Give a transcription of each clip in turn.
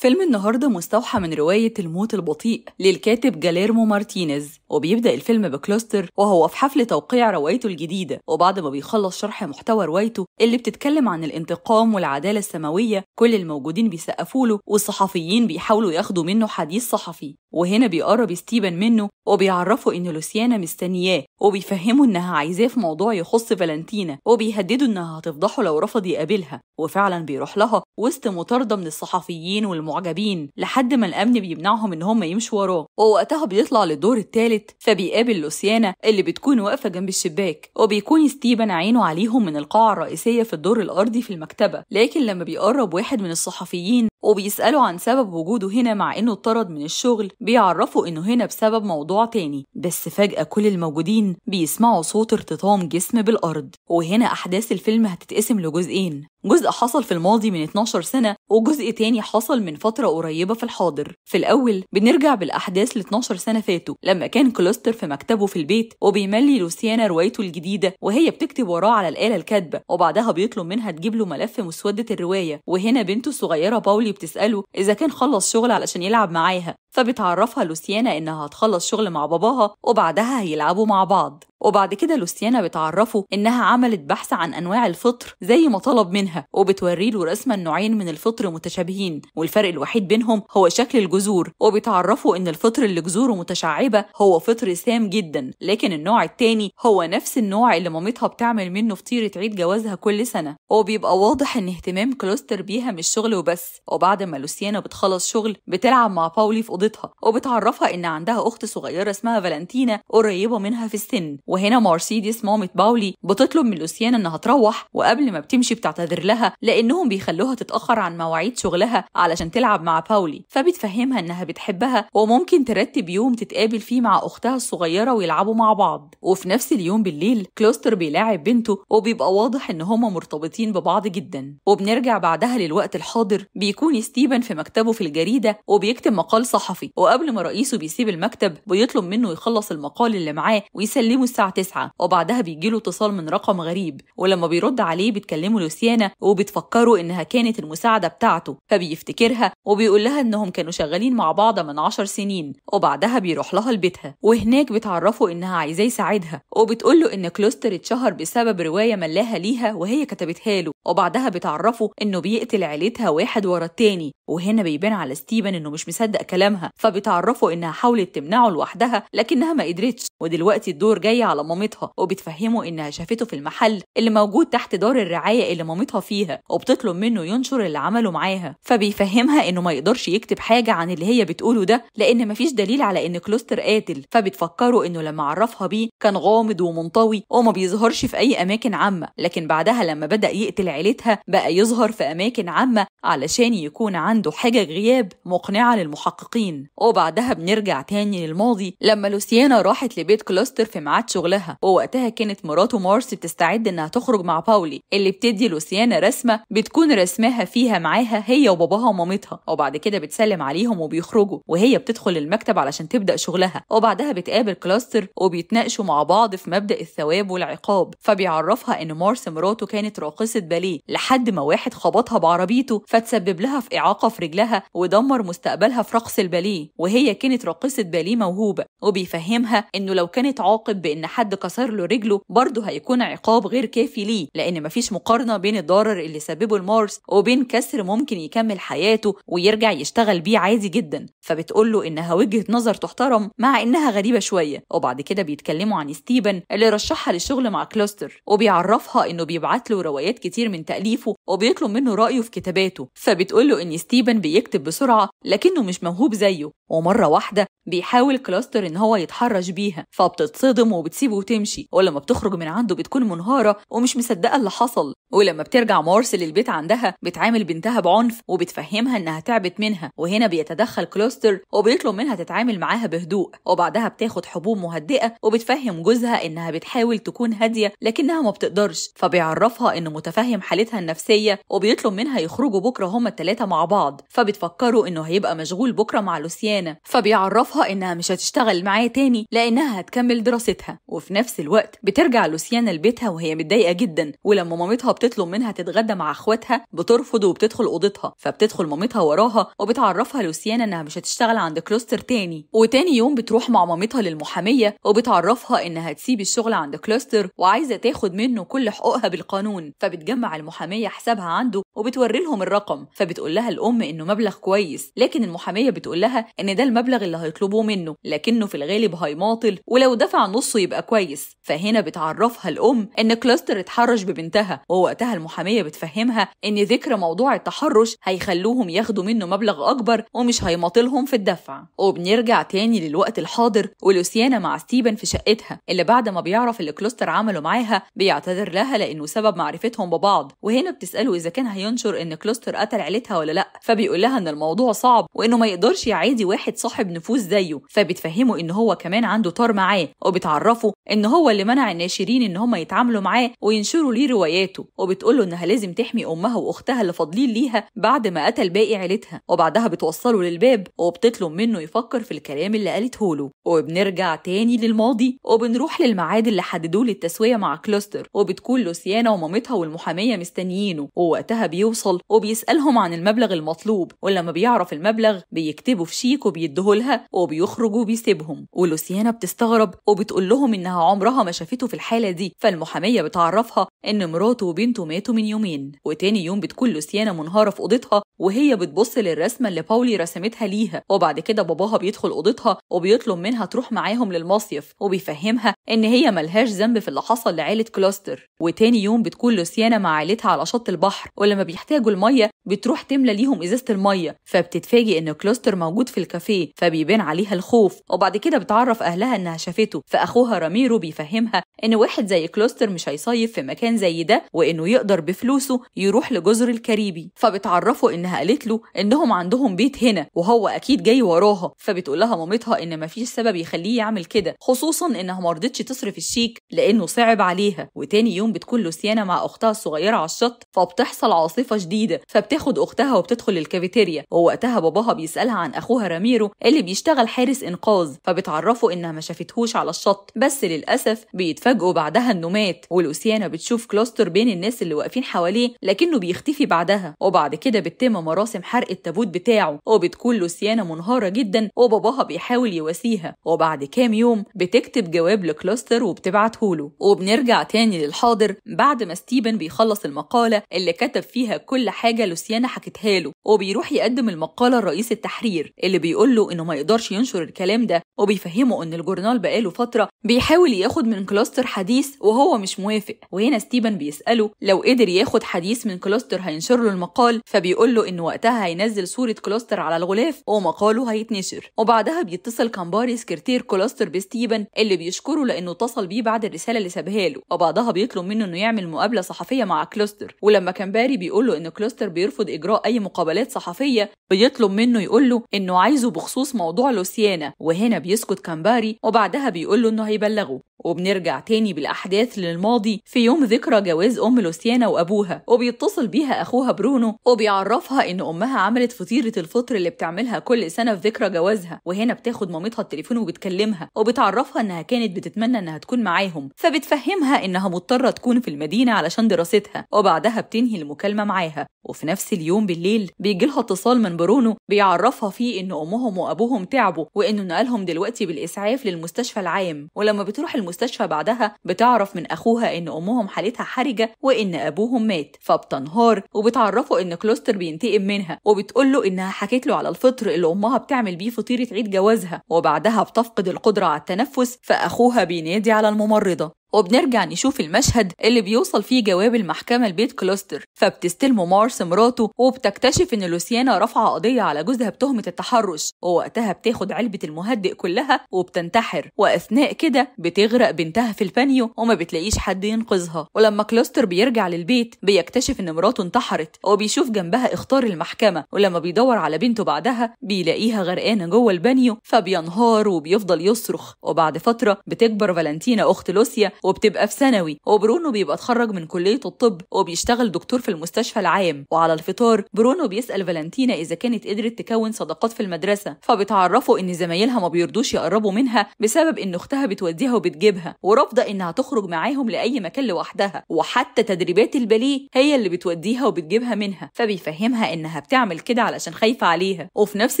فيلم النهاردة مستوحى من رواية الموت البطيء للكاتب جييرمو مارتينيز وبيبدأ الفيلم بكلوستر وهو في حفل توقيع روايته الجديدة وبعد ما بيخلص شرح محتوى روايته اللي بتتكلم عن الانتقام والعدالة السماوية كل الموجودين بيسقفوا له والصحفيين بيحاولوا ياخدوا منه حديث صحفي. وهنا بيقرب ستيفن منه وبيعرفه إن لوسيانا مستنياه وبيفهمه إنها عايزاه في موضوع يخص فالنتينا وبيهدده إنها هتفضحه لو رفض يقابلها وفعلا بيروح لها وسط مطاردة من الصحفيين والمعجبين لحد ما الأمن بيمنعهم إن هم يمشوا وراه ووقتها بيطلع للدور الثالث فبيقابل لوسيانا اللي بتكون واقفة جنب الشباك وبيكون ستيفن عينه عليهم من القاعة الرئيسية في الدور الأرضي في المكتبة لكن لما بيقرب واحد من الصحفيين وبيسألوا عن سبب وجوده هنا مع إنه اتطرد من الشغل بيعرفوا إنه هنا بسبب موضوع تاني. بس فجأة كل الموجودين بيسمعوا صوت ارتطام جسم بالأرض. وهنا أحداث الفيلم هتتقسم لجزئين. جزء حصل في الماضي من 12 سنة وجزء تاني حصل من فترة قريبة في الحاضر. في الأول بنرجع بالأحداث ل 12 سنة فاتوا لما كان كلوستر في مكتبه في البيت وبيملي لوسيانا روايته الجديدة وهي بتكتب وراه على الآلة الكاتبة وبعدها بيطلب منها تجيب له ملف مسودة الرواية. وهنا بنته الصغيرة باولي بتسأله إذا كان خلص شغل علشان يلعب معاها. فبتعرفها لوسيانا إنها هتخلص شغل مع باباها وبعدها هيلعبوا مع بعض. وبعد كده لوسيانا بتعرفه إنها عملت بحث عن أنواع الفطر زي ما طلب منها وبتوري له رسمة النوعين من الفطر متشابهين. والفرق الوحيد بينهم هو شكل الجذور وبتعرفه إن الفطر اللي جذوره متشعبة هو فطر سام جدا. لكن النوع التاني هو نفس النوع اللي مامتها بتعمل منه فطيرة عيد جوازها كل سنة. وبيبقى واضح إن اهتمام كلوستر بيها مش شغل وبس. وبعد ما لوسيانا بتخلص شغل بتلعب مع باولي في أوضتها وبتعرفها إن عندها أخت صغيرة اسمها فالنتينا قريبة منها في السن. وهنا مرسيدس مامة باولي بتطلب من لوسيانا إنها تروح وقبل ما بتمشي بتعتذر لها لأنهم بيخلوها تتأخر عن مواعيد شغلها علشان تلعب مع باولي. فبتفهمها إنها بتحبها وممكن ترتب يوم تتقابل فيه مع أختها الصغيرة ويلعبوا مع بعض. وفي نفس اليوم بالليل كلوستر بيلاعب بنته وبيبقى واضح إن هما مرتبطين ببعض جدا. وبنرجع بعدها للوقت الحاضر بيكون ستيفن في مكتبه في الجريدة وبيكتب مقال صحفي وقبل ما رئيسه بيسيب المكتب بيطلب منه يخلص المقال اللي معاه ويسلمه الساعة 9 وبعدها بيجيله اتصال من رقم غريب ولما بيرد عليه بتكلمه لوسيانا وبتفكره إنها كانت المساعدة بتاعته فبيفتكرها وبيقول لها إنهم كانوا شغالين مع بعض من عشر سنين وبعدها بيروح لها لبيتها وهناك بتعرفه إنها عايزاه يساعدها وبتقول له إن كلوستر اتشهر بسبب رواية ملتها ليها وهي كتبتها له وبعدها بتعرفه إنه بيقتل عيلتها واحد ورا التاني وهنا بيبان على ستيفن إنه مش مصدق كلامها. فبتعرفه إنها حاولت تمنعه لوحدها لكنها ما قدرتش. ودلوقتي الدور جاي على مامتها وبتفهمه إنها شافته في المحل اللي موجود تحت دار الرعاية اللي مامتها فيها وبتطلب منه ينشر اللي عمله معاها. فبيفهمها إنه ما يقدرش يكتب حاجة عن اللي هي بتقوله ده لأن مفيش دليل على إن كلوستر قاتل. فبتفكره إنه لما عرفها بيه كان غامض ومنطوي وما بيظهرش في أي أماكن عامة. لكن بعدها لما بدأ يقتل عيلتها بقى يظهر في أماكن عامة علشان يكون عنده حجة غياب مقنعة للمحققين. وبعدها بنرجع تاني للماضي لما لوسيانا راحت لبيت كلوستر في ميعاد شغلها ووقتها كانت مراته مارس بتستعد إنها تخرج مع باولي اللي بتدي لوسيانا رسمة بتكون رسمها فيها معاها هي وباباها ومامتها وبعد كده بتسلم عليهم وبيخرجوا وهي بتدخل المكتب علشان تبدأ شغلها وبعدها بتقابل كلاستر وبيتناقشوا مع بعض في مبدأ الثواب والعقاب فبيعرفها إن مارس مراته كانت راقصة باليه لحد ما واحد خبطها بعربيته فتسبب لها في إعاقة في رجلها ودمر مستقبلها في رقص الباليه. وهي كانت راقصة باليه موهوبه وبيفهمها إنه لو كانت عاقب بإن حد كسر له رجله برضه هيكون عقاب غير كافي ليه. لأن مفيش مقارنة بين الضرر اللي سببه لمارس وبين كسر ممكن يكمل حياته ويرجع يشتغل بيه عادي جدا. فبتقول له إنها وجهة نظر تحترم مع إنها غريبة شوية. وبعد كده بيتكلموا عن ستيفن اللي رشحها للشغل مع كلوستر. وبيعرفها إنه بيبعت له روايات كتير من تأليفه وبيطلب منه رأيه في كتاباته. فبتقول له إن ستيفن بيكتب بسرعة لكنه مش موهوب زيه. ومرة واحدة بيحاول كلوستر إن هو يتحرش بيها فبتتصدم وبتسيبه وتمشي ولما بتخرج من عنده بتكون منهارة ومش مصدقة اللي حصل. ولما بترجع مارس للبيت عندها بتعامل بنتها بعنف وبتفهمها إنها تعبت منها وهنا بيتدخل كلوستر وبيطلب منها تتعامل معاها بهدوء. وبعدها بتاخد حبوب مهدئة وبتفهم جوزها إنها بتحاول تكون هادية لكنها ما بتقدرش فبيعرفها انه متفهم حالتها النفسية وبيطلب منها يخرجوا بكرة هما الثلاثه مع بعض فبتفكروا إنه هيبقى مشغول بكرة مع لوسيانا فبيعرفها إنها مش هتشتغل معاه تاني لأنها هتكمل دراستها. وفي نفس الوقت بترجع لوسيانا لبيتها وهي متضايقة جدا ولما مامتها بتطلب منها تتغدى مع أخواتها بترفض وبتدخل أوضتها. فبتدخل مامتها وراها وبتعرفها لوسيانا إنها مش هتشتغل عند كلوستر تاني. وتاني يوم بتروح مع مامتها للمحامية وبتعرفها إنها تسيب الشغل عند كلوستر وعايزة تاخد منه كل حقوقها بالقانون. فبتجمع المحامية حسابها عنده وبتوري لهم الرقم. فبتقول لها الأم إنه مبلغ كويس لكن المحامية بتقول لها إن ده المبلغ اللي هيطلبوه منه لكنه في الغالب هيماطل ولو دفع نصه يبقى كويس. فهنا بتعرفها الأم إن كلوستر اتحرش ببنتها ووقتها المحامية بتفهمها إن ذكر موضوع التحرش هيخلوهم ياخدوا منه مبلغ أكبر ومش هيماطلهم في الدفع. وبنرجع تاني للوقت الحاضر ولوسيانا مع ستيفن في شقتها اللي بعد ما بيعرف اللي كلوستر عمله معاها بيعتذر لها لأنه سبب معرفتهم ببعض. وهنا بتسأله إذا كان هينشر إن كلوستر قتل عيلتها ولا لأ فبيقول لها إن الموضوع صعب وإنه ما يقدرش يعادي واحد صاحب نفوذ زيه فبتفهمه إن هو كمان عنده طار معاه وبتعرفه إن هو اللي منع الناشرين إن هم يتعاملوا معاه وينشروا ليه رواياته وبتقول له إنها لازم تحمي أمها وأختها اللي فاضلين ليها بعد ما قتل باقي عيلتها وبعدها بتوصله للباب وبتطلب منه يفكر في الكلام اللي قالته له. وبنرجع تاني للماضي وبنروح للميعاد اللي حددوه للتسوية مع كلوستر وبتكون لوسيانا ومامتها والمحامية مستنيينه ووقتها بيوصل وبيسألهم عن المبلغ المطلوب ولما بيعرف المبلغ بيكتبوا في شيك وبيديهولها وبيخرج وبيسيبهم ولوسيانا بتستغرب وبتقول لهم إنها عمرها ما شافته في الحالة دي. فالمحامية بتعرفها إن مراته وبنته ماتوا من يومين. وتاني يوم بتكون لوسيانا منهارة في أوضتها وهي بتبص للرسمة اللي باولي رسمتها ليها وبعد كده باباها بيدخل أوضتها وبيطلب منها تروح معاهم للمصيف وبيفهمها إن هي ملهاش ذنب في اللي حصل لعيلة كلوستر وتاني يوم بتكون لوسيانا مع عيلتها على شط البحر ولما بيحتاجوا المية بتروح تملى ليهم إزازة المية. فبتتفاجئ إن كلوستر موجود في الكافيه فبيبان عليها الخوف. وبعد كده بتعرف أهلها إنها شافته. فأخوها راميرو بيفهمها إن واحد زي كلوستر مش هيصيف في مكان زي ده وإنه يقدر بفلوسه يروح لجزر الكاريبي. فبتعرفه إنها قالت له إنهم عندهم بيت هنا وهو أكيد جاي وراها. فبتقول لها مامتها إن مفيش سبب يخليه يعمل كده خصوصا إنها مرضتش تصرف الشيك لأنه صعب عليها. وتاني يوم بتكون لوسيانا مع أختها الصغيرة على الشط فبتحصل عاصفة شديدة. فبتاخد أختها وبتدخل الكافيتيريا. ووقتها باباها بيسألها عن أخوها راميرو اللي بيشتغل حارس إنقاذ. فبتعرفه إنها ما شافتهوش على الشط بس للأسف بيتفاجئوا بعدها إنه مات. ولوسيانا بتشوف كلوستر بين الناس اللي واقفين حواليه لكنه بيختفي بعدها. وبعد كده بتتم مراسم حرق التابوت بتاعه وبتكون لوسيانا منهارة جدا وباباها بيحاول يواسيها. وبعد كام يوم بتكتب جواب لكلوستر وبتبعته له وبنرجع تاني للحاضر بعد ما ستيفن بيخلص المقالة اللي كتب فيها كل حاجة لوسيانا حكتها له. وبيروح يقدم المقالة لرئيس التحرير اللي بيقول له إنه ما يقدرش ينشر الكلام ده. وبيفهمه إن الجورنال بقاله فترة بيحاول ياخد من كلوستر حديث وهو مش موافق. وهنا ستيفن بيسأله لو قدر ياخد حديث من كلوستر هينشر له المقال فبيقول له إنه وقتها هينزل صورة كلوستر على الغلاف ومقاله هيتنشر. وبعدها بيتصل كامباري سكرتير كلوستر بستيفن اللي بيشكره لأنه اتصل بيه بعد الرسالة اللي سابها له. وبعدها بيطلب منه إنه يعمل مقابلة صحفية مع كلوستر ولما كامباري بيقول له إن كلوستر بيرفض إجراء أي مقابلات صحفية بيطلب منه يقول له إنه عايزه بخصوص موضوع لوسيانا. وهنا بيسكت كامباري وبعدها بيقول له إنه هيبلغه. وبنرجع تاني بالأحداث للماضي. في يوم ذكرى جواز أم لوسيانا وأبوها. وبيتصل بيها أخوها برونو وبيعرفها إن أمها عملت فطيرة الفطر اللي بتعملها كل سنة في ذكرى جوازها وهنا بتاخد مامتها التليفون وبتكلمها وبتعرفها إنها كانت بتتمنى إنها تكون معاهم فبتفهمها إنها مضطرة تكون في المدينة علشان دراستها وبعدها بتنهي المكالمة معاها وفي نفس اليوم بالليل بيجي لها اتصال من برونو بيعرفها فيه إن أمهم وأبوهم تعبوا وإنه نقلهم دلوقتي بالإسعاف للمستشفى العام ولما بتروح المستشفى بعدها بتعرف من أخوها إن أمهم حالتها حرجة وإن أبوهم مات فبتنهار وبتعرفه إن كلوستر بينتقم منها وبتقول له إنها حكت له على الفطر اللي أمها بتعمل بيه فطيرة عيد جوازها وبعدها بتفقد القدرة على التنفس فأخوها بينادي على الممرضة. وبنرجع نشوف المشهد اللي بيوصل فيه جواب المحكمة لبيت كلوستر فبتستلمه مارس مراته وبتكتشف إن لوسيانا رافعة قضية على جوزها بتهمة التحرش ووقتها بتاخد علبة المهدئ كلها وبتنتحر وأثناء كده بتغرق بنتها في البانيو وما بتلاقيش حد ينقذها ولما كلوستر بيرجع للبيت بيكتشف إن مراته انتحرت وبيشوف جنبها إخطار المحكمة ولما بيدور على بنته بعدها بيلاقيها غرقانة جوه البانيو فبينهار وبيفضل يصرخ وبعد فترة بتكبر فالنتينا أخت لوسيانا وبتبقى في ثانوي. وبرونو بيبقى اتخرج من كلية الطب وبيشتغل دكتور في المستشفى العام. وعلى الفطار برونو بيسأل فالنتينا إذا كانت قدرت تكون صداقات في المدرسة. فبتعرفه إن زمايلها ما بيرضوش يقربوا منها بسبب إن أختها بتوديها وبتجيبها ورافضة إنها تخرج معاهم لأي مكان لوحدها. وحتى تدريبات الباليه هي اللي بتوديها وبتجيبها منها. فبيفهمها إنها بتعمل كده علشان خايفة عليها. وفي نفس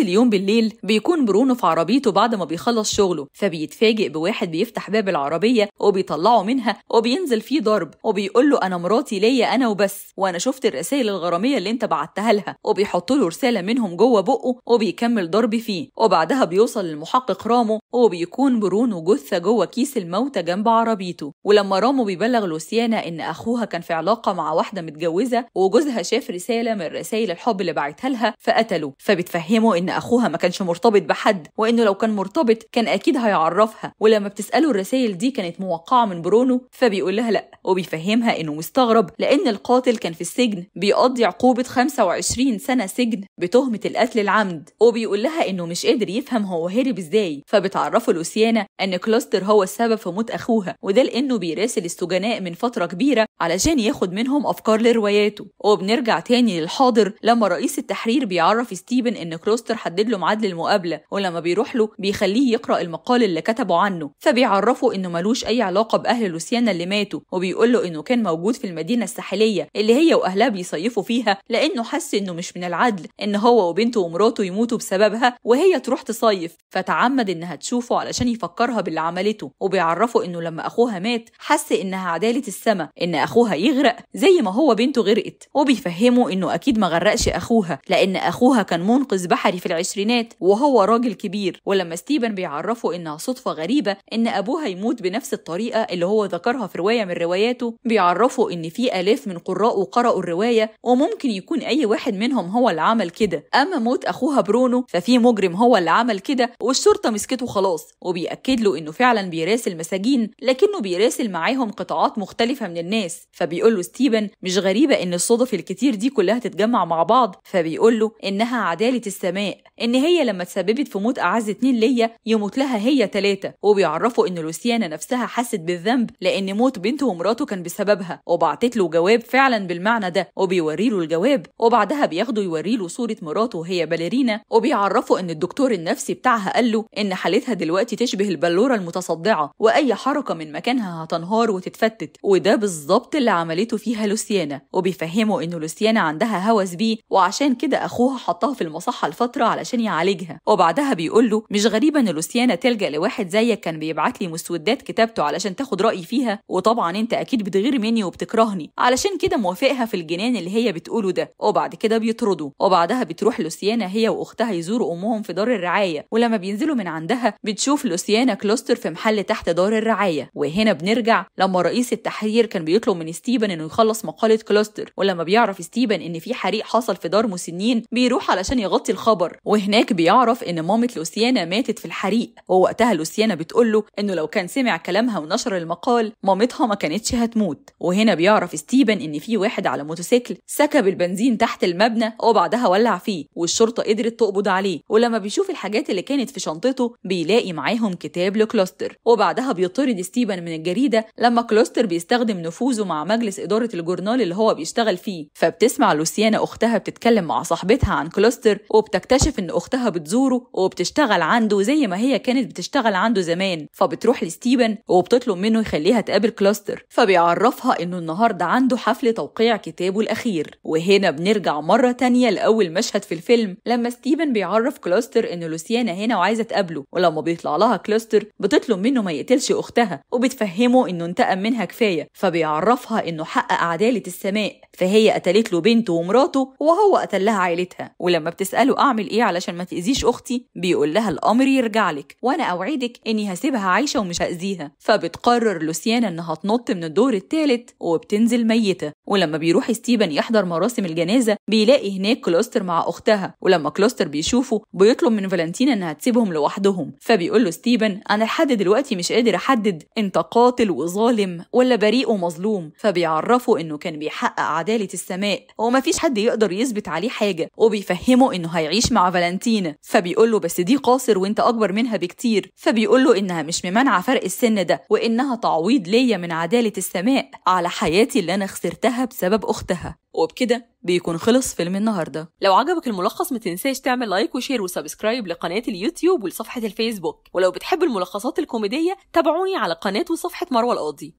اليوم بالليل بيكون برونو في عربيته بعد ما بيخلص شغله. فبيتفاجئ بواحد بيفتح باب العربية وبيطلعه منها وبينزل فيه ضرب وبيقول له أنا مراتي ليا أنا وبس وأنا شفت الرسائل الغرامية اللي أنت بعتها لها وبيحط له رسالة منهم جوه بقه وبيكمل ضرب فيه وبعدها بيوصل للمحقق رامو وبيكون برونو جثة جوه كيس الموتى جنب عربيته. ولما رامو بيبلغ لوسيانا إن أخوها كان في علاقة مع واحدة متجوزة وجوزها شاف رسالة من رسائل الحب اللي بعتها لها فقتله فبتفهمه إن أخوها ما كانش مرتبط بحد وإنه لو كان مرتبط كان أكيد هيعرفها. ولما بتسأله الرسائل دي كانت موقعة من برونو فبيقول لها لأ وبيفهمها إنه مستغرب لأن القاتل كان في السجن بيقضي عقوبة 25 سنة سجن بتهمة القتل العمد وبيقول لها إنه مش قادر يفهم هو هرب إزاي فبتعرفه لوسيانا إن كلوستر هو السبب في موت أخوها وده لأنه بيراسل السجناء من فترة كبيرة علشان ياخد منهم أفكار لرواياته. وبنرجع تاني للحاضر لما رئيس التحرير بيعرف ستيفن إن كلوستر حدد له ميعاد للمقابله ولما بيروح له بيخليه يقرأ المقال اللي كتبه عنه فبيعرفه إنه ملوش أي علاقة باهل لوسيانا اللي ماتوا وبيقول له إنه كان موجود في المدينة الساحلية اللي هي وأهلها بيصيفوا فيها لأنه حس إنه مش من العدل إن هو وبنته ومراته يموتوا بسببها وهي تروح تصيف. فتعمد إنها تشوفه علشان يفكرها باللي عملته وبيعرفه إنه لما أخوها مات حس إنها عدالة السما إن أخوها يغرق زي ما هو بنته غرقت. وبيفهمه إنه أكيد ما غرقش أخوها لأن أخوها كان منقذ بحري في العشرينات وهو راجل كبير. ولما ستيفن بيعرفه إنها صدفة غريبة إن أبوها يموت بنفس الطريقة اللي هو ذكرها في رواية من رواياته بيعرفه إن في آلاف من قراء قرأوا الرواية وممكن يكون أي واحد منهم هو اللي عمل كده. أما موت أخوها برونو ففي مجرم هو اللي عمل كده والشرطة مسكته خلاص وبيأكد له إنه فعلا بيراسل مساجين لكنه بيراسل معاهم قطاعات مختلفة من الناس. فبيقول له ستيفن مش غريبة إن الصدف الكتير دي كلها تتجمع مع بعض؟ فبيقول له إنها عدالة السماء إن هي لما تسببت في موت أعز اتنين ليا يموت لها هي تلاتة. وبيعرفوا إن لوسيانا نفسها حست بالذنب لأن موت بنته ومراته كان بسببها. وبعتت له جواب فعلا بالمعنى ده وبيوري له الجواب. وبعدها بياخده يوري له صورة مراته وهي باليرينا وبيعرفوا إن الدكتور النفسي بتاعها قال له إن حالتها دلوقتي تشبه البلورة المتصدعة وأي حركة من مكانها هتنهار وتتفتت. وده بالظبط اللي عملته فيها لوسيانا. وبيفهموا إن لوسيانا عندها هوس بيه وعشان كده أخوها حطها في المصحة لفترة علشان يعالجها. وبعدها بيقول له مش غريبة إن لوسيانا تلجأ لواحد زيك كان بيبعت لي مسودات كتابته علشان ياخد رأيي فيها وطبعا أنت أكيد بتغير مني وبتكرهني. علشان كده موافقها في الجنان اللي هي بتقوله ده. وبعد كده بيطردوا. وبعدها بتروح لوسيانا هي وأختها يزوروا أمهم في دار الرعاية. ولما بينزلوا من عندها بتشوف لوسيانا كلوستر في محل تحت دار الرعاية. وهنا بنرجع لما رئيس التحرير كان بيطلب من ستيفن إنه يخلص مقالة كلوستر. ولما بيعرف ستيفن إن في حريق حصل في دار مسنين بيروح علشان يغطي الخبر. وهناك بيعرف إن مامة لوسيانا ماتت في الحريق. ووقتها لوسيانا بتقول له إنه لو كان سمع كلامها ونشر المقال مامتها ما كانتش هتموت. وهنا بيعرف ستيفن إن في واحد على موتوسيكل سكب البنزين تحت المبنى وبعدها ولع فيه والشرطة قدرت تقبض عليه. ولما بيشوف الحاجات اللي كانت في شنطته بيلاقي معاهم كتاب لكلوستر وبعدها بيطرد ستيفن من الجريدة لما كلوستر بيستخدم نفوذه مع مجلس إدارة الجورنال اللي هو بيشتغل فيه. فبتسمع لوسيانا أختها بتتكلم مع صاحبتها عن كلوستر وبتكتشف إن أختها بتزوره وبتشتغل عنده زي ما هي كانت بتشتغل عنده زمان. فبتروح لستيفن وبتطلب منه يخليها تقابل كلوستر فبيعرفها إنه النهارده عنده حفل توقيع كتابه الأخير. وهنا بنرجع مرة تانية لأول مشهد في الفيلم لما ستيفن بيعرف كلوستر ان لوسيانا هنا وعايزة تقابله. ولما بيطلع لها كلوستر بتطلب منه ما يقتلش أختها وبتفهمه إنه انتقم منها كفاية. فبيعرفها إنه حقق عدالة السماء. فهي قتلت له بنته ومراته وهو قتل لها عيلتها. ولما بتسأله أعمل إيه علشان ما تأذيش أختي؟ بيقول لها الأمر يرجع لك وأنا أوعدك إني هسيبها عايشة ومش هأذيها. فبتقرر لوسيانا إنها تنط من الدور الثالث وبتنزل ميتة. ولما بيروح ستيفن يحضر مراسم الجنازة بيلاقي هناك كلوستر مع أختها. ولما كلوستر بيشوفه بيطلب من فالنتينا إنها تسيبهم لوحدهم. فبيقول له ستيفن أنا لحد دلوقتي مش قادر أحدد أنت قاتل وظالم ولا بريء ومظلوم. فبيعرفه إنه كان بيحقق عدالة السماء. ومفيش حد يقدر يثبت عليه حاجة. وبيفهمه إنه هيعيش مع فالنتينا. فبيقول له بس دي قاصر وأنت أكبر منها بكتير. فبيقول له إنها مش ممانعه فرق السن ده وإنها إنها تعويض ليا من عدالة السماء على حياتي اللي أنا خسرتها بسبب أختها. وبكده بيكون خلص فيلم النهارده. لو عجبك الملخص ما تنساش تعمل like و share و subscribe لقناة اليوتيوب ولصفحة الفيسبوك. ولو بتحب الملخصات الكوميدية تابعوني على قناة وصفحة مروة القاضي.